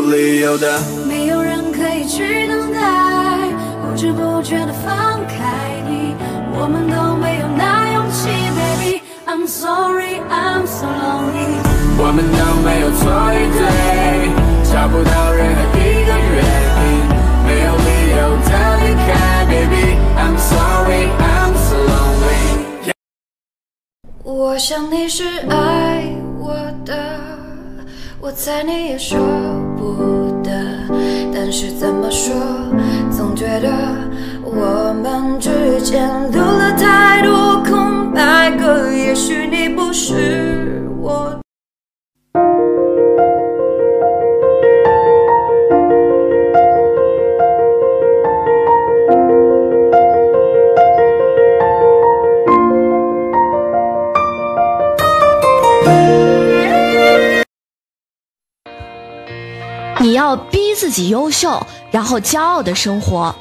有理由的。没有人可以去等待，不知不觉的放开你，我们都没有那勇气，baby。I'm sorry, I'm so lonely。我们都没有错与对，找不到任何一个原因，没有理由的离开，baby。I'm sorry, I'm so lonely。我想你是爱我的，我猜你也舍不得，但是怎么说，总觉得我们之间留了太多空白格，也许你不是你要逼自己优秀，然后骄傲的生活。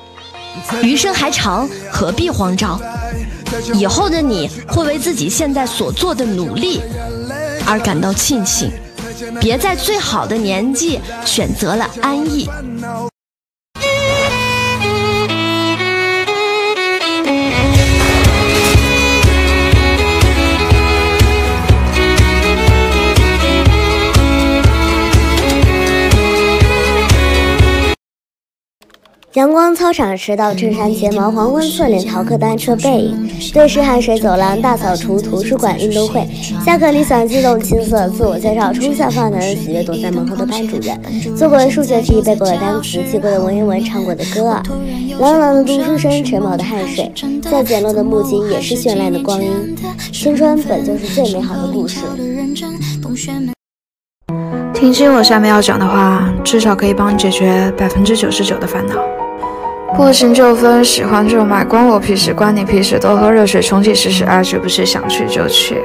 余生还长，何必慌张？以后的你会为自己现在所做的努力而感到庆幸。别在最好的年纪选择了安逸。阳光操场迟到，衬衫睫毛，黄昏侧脸逃课单车背影，对视汗水走廊，大扫除图书馆运动会，下课离散激动青涩，自我介绍冲向发男喜悦躲在门后的班主任，做过的数学题，背过的单词，记过的文言文，唱过的歌啊，朗朗的读书声，晨跑的汗水，再简陋的木琴也是绚烂的光阴，青春本就是最美好的故事。听清我下面要讲的话，至少可以帮你解决百分之九十九的烦恼。不行就分，喜欢就买，关我屁事，关你屁事。多喝热水冲洗试试，爱去不去，想去就去。